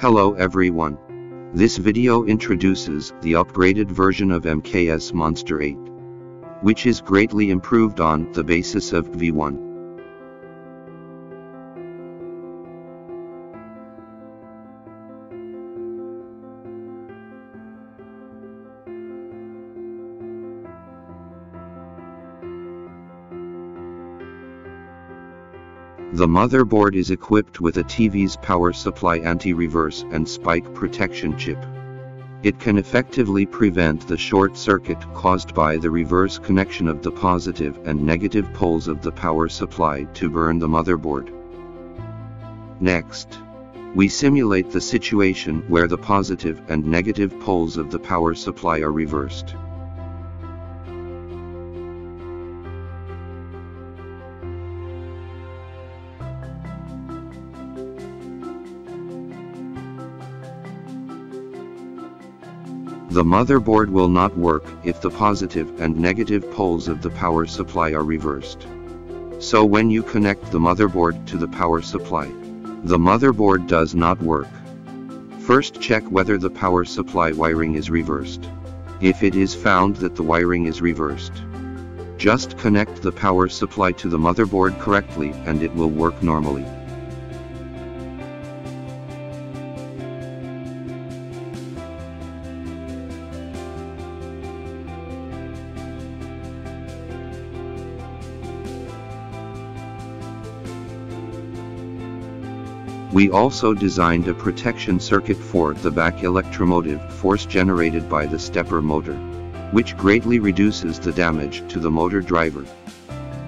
Hello everyone. This video introduces the upgraded version of MKS Monster 8, which is greatly improved on the basis of V1. The motherboard is equipped with a TVS power supply anti-reverse and spike protection chip. It can effectively prevent the short circuit caused by the reverse connection of the positive and negative poles of the power supply to burn the motherboard. Next, we simulate the situation where the positive and negative poles of the power supply are reversed. The motherboard will not work if the positive and negative poles of the power supply are reversed. So when you connect the motherboard to the power supply, the motherboard does not work. First check whether the power supply wiring is reversed. If it is found that the wiring is reversed, just connect the power supply to the motherboard correctly and it will work normally. We also designed a protection circuit for the back electromotive force generated by the stepper motor, which greatly reduces the damage to the motor driver.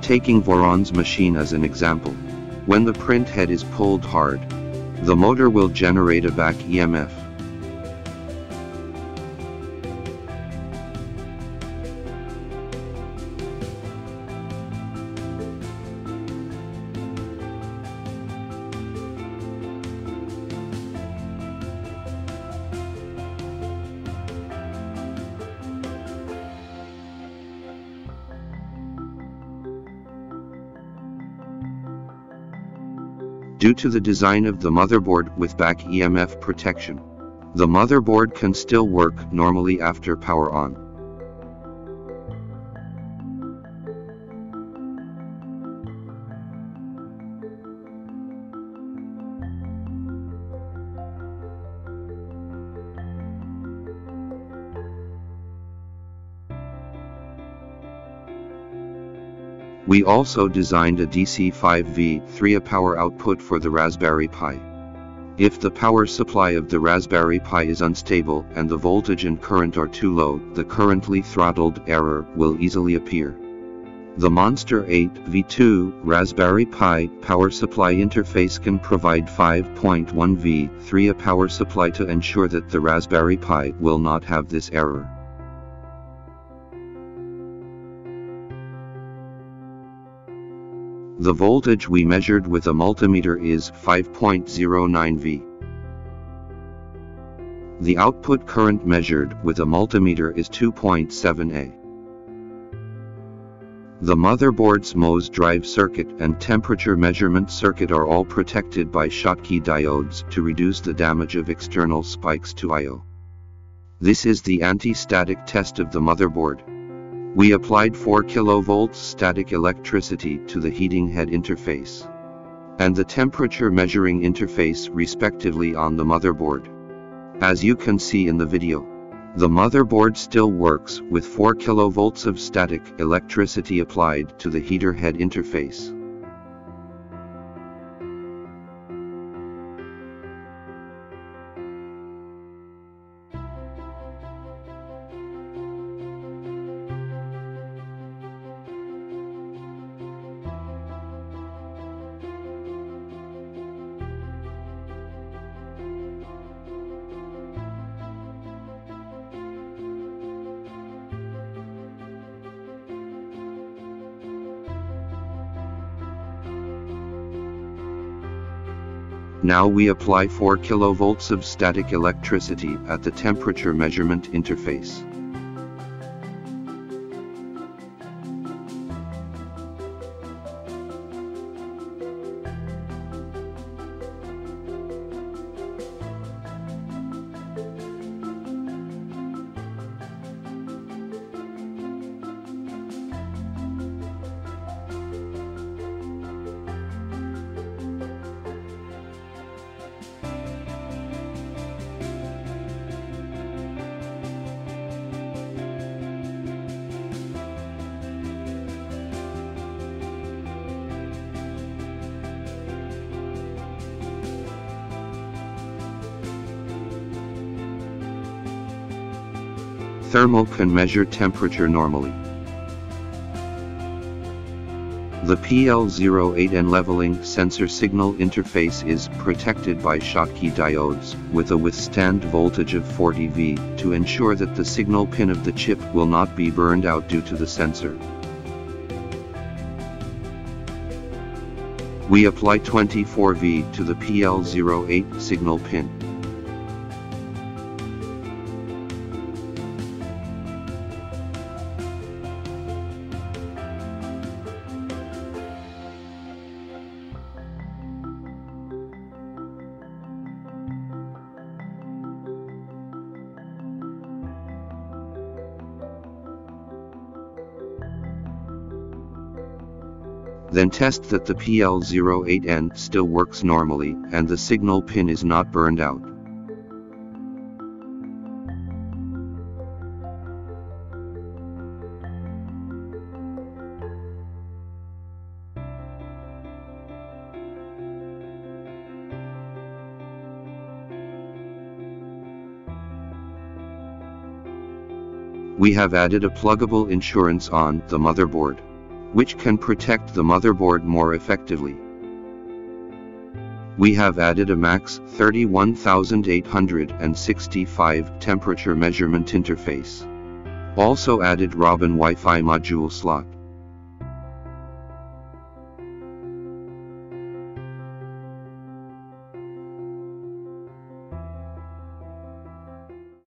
Taking Voron's machine as an example, when the print head is pulled hard, the motor will generate a back EMF. Due to the design of the motherboard with back EMF protection, the motherboard can still work normally after power on. We also designed a DC5V3A power output for the Raspberry Pi. If the power supply of the Raspberry Pi is unstable and the voltage and current are too low, the currently throttled error will easily appear. The Monster 8 V2 Raspberry Pi power supply interface can provide 5.1 V3A power supply to ensure that the Raspberry Pi will not have this error. The voltage we measured with a multimeter is 5.09 V. The output current measured with a multimeter is 2.7 A. The motherboard's MOS drive circuit and temperature measurement circuit are all protected by Schottky diodes to reduce the damage of external spikes to I.O. This is the anti-static test of the motherboard. We applied 4 kV static electricity to the heating head interface and the temperature measuring interface respectively on the motherboard. As you can see in the video, the motherboard still works with 4 kV of static electricity applied to the heater head interface. Now we apply 4 kV of static electricity at the temperature measurement interface. Thermal can measure temperature normally. The PL08N leveling sensor signal interface is protected by Schottky diodes with a withstand voltage of 40 V to ensure that the signal pin of the chip will not be burned out due to the sensor. We apply 24 V to the PL08 signal pin. Then test that the PL08N still works normally and the signal pin is not burned out. We have added a pluggable insurance on the motherboard which can protect the motherboard more effectively. We have added a MAX 31865 temperature measurement interface. Also added Robin Wi-Fi module slot.